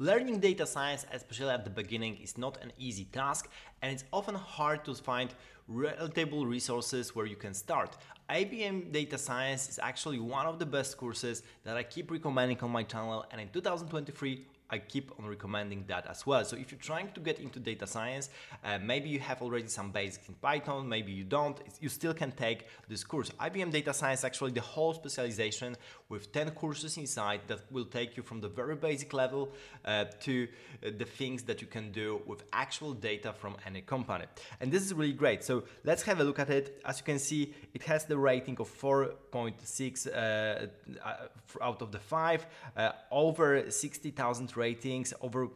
Learning data science, especially at the beginning, is not an easy task and it's often hard to find relatable resources where you can start. IBM Data Science is actually one of the best courses that I keep recommending on my channel and in 2023 I keep on recommending that as well. So if you're trying to get into data science, uh, maybe you have already some basics in Python, maybe you don't, you still can take this course. IBM Data Science actually the whole specialization with 10 courses inside that will take you from the very basic level uh, to uh, the things that you can do with actual data from any company. And this is really great. So let's have a look at it. As you can see, it has the rating of 4.6 uh, uh, out of the 5, uh, over 60,000 ratings, over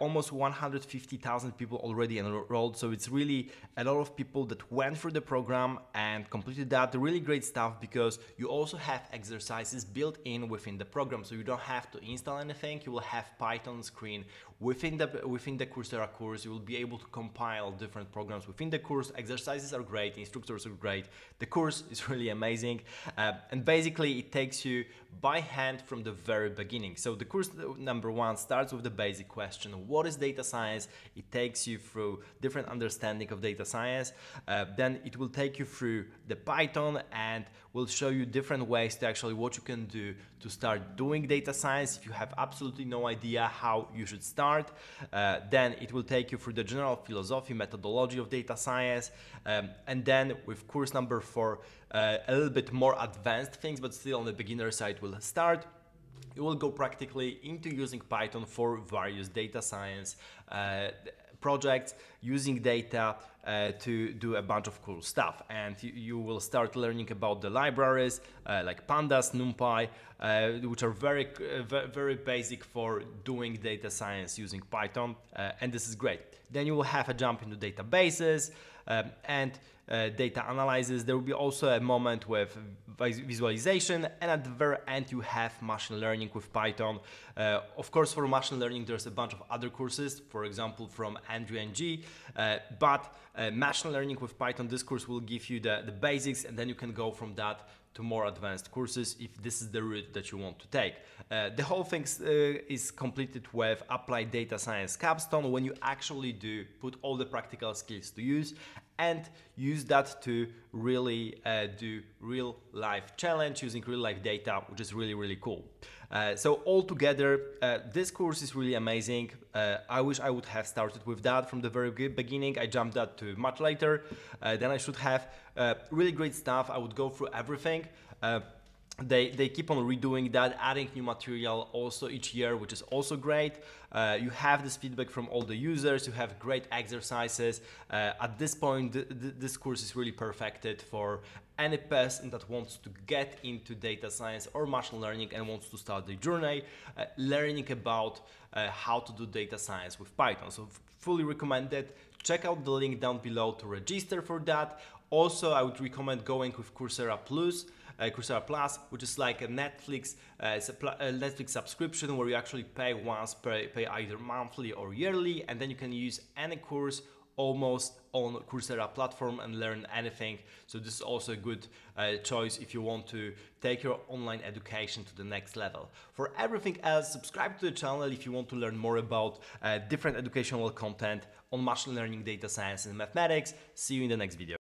almost 150,000 people already enrolled. So it's really a lot of people that went through the program and completed that. Really great stuff because you also have exercises built in within the program. So you don't have to install anything. You will have Python screen within the within the Coursera course. You will be able to compile different programs within the course. Are great. Instructors are great. The course is really amazing. Uh, and basically it takes you by hand from the very beginning. So the course number one one starts with the basic question what is data science? It takes you through different understanding of data science. Uh, then it will take you through the Python and will show you different ways to actually what you can do to start doing data science if you have absolutely no idea how you should start. Uh, then it will take you through the general philosophy, methodology of data science. Um, and then with course number four, uh, a little bit more advanced things, but still on the beginner side will start. You will go practically into using Python for various data science uh, projects using data uh, to do a bunch of cool stuff and you, you will start learning about the libraries uh, like pandas numpy uh, which are very uh, very basic for doing data science using python uh, and this is great then you will have a jump into databases um, and data analysis. There will be also a moment with visualization and at the very end you have machine learning with Python. Of course for machine learning there's a bunch of other courses, for example from Andrew Ng, but uh, machine learning with Python, this course will give you the, the basics and then you can go from that to more advanced courses if this is the route that you want to take. Uh, the whole thing uh, is completed with applied data science capstone when you actually do put all the practical skills to use and use that to really uh, do real life challenge using real life data, which is really, really cool. Uh, so altogether, uh, this course is really amazing. Uh, I wish I would have started with that from the very beginning. I jumped that to much later. Then I should have really great stuff. I would go through everything they, they keep on redoing that, adding new material also each year, which is also great. Uh, you have this feedback from all the users, you have great exercises. Uh, at this point, th th this course is really perfected for any person that wants to get into data science or machine learning and wants to start the journey uh, learning about uh, how to do data science with Python. So fully recommended. Check out the link down below to register for that. Also, I would recommend going with Coursera Plus uh, Coursera Plus, which is like a Netflix, uh, a, Netflix subscription where you actually pay once, pay, pay either monthly or yearly, and then you can use any course almost on Coursera platform and learn anything. So this is also a good uh, choice if you want to take your online education to the next level. For everything else, subscribe to the channel if you want to learn more about uh, different educational content on machine learning, data science and mathematics. See you in the next video.